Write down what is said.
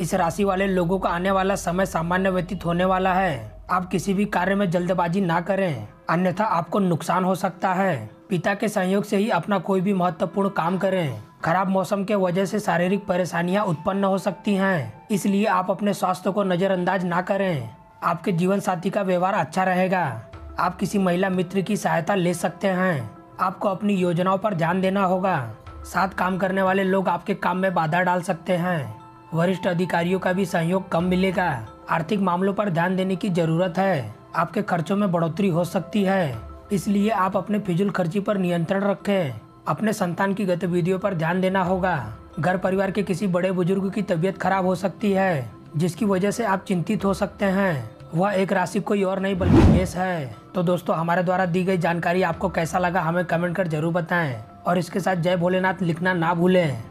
इस राशि वाले लोगों का आने वाला समय सामान्य व्यतीत होने वाला है। आप किसी भी कार्य में जल्दबाजी ना करें, अन्यथा आपको नुकसान हो सकता है। पिता के सहयोग से ही अपना कोई भी महत्वपूर्ण काम करें। खराब मौसम के वजह से शारीरिक परेशानियाँ उत्पन्न हो सकती हैं, इसलिए आप अपने स्वास्थ्य को नज़रअंदाज ना करें। आपके जीवन साथी का व्यवहार अच्छा रहेगा। आप किसी महिला मित्र की सहायता ले सकते हैं। आपको अपनी योजनाओं पर ध्यान देना होगा। साथ काम करने वाले लोग आपके काम में बाधा डाल सकते हैं। वरिष्ठ अधिकारियों का भी सहयोग कम मिलेगा। आर्थिक मामलों पर ध्यान देने की ज़रूरत है। आपके खर्चों में बढ़ोतरी हो सकती है। इसलिए आप अपने फिजूल खर्ची पर नियंत्रण रखें। अपने संतान की गतिविधियों पर ध्यान देना होगा। घर परिवार के किसी बड़े बुज़ुर्ग की तबीयत खराब हो सकती है, जिसकी वजह से आप चिंतित हो सकते हैं। वह एक राशि कोई और नहीं बल्कि मेष है। तो दोस्तों, हमारे द्वारा दी गई जानकारी आपको कैसा लगा, हमें कमेंट कर ज़रूर बताएँ। और इसके साथ जय भोलेनाथ लिखना ना भूलें।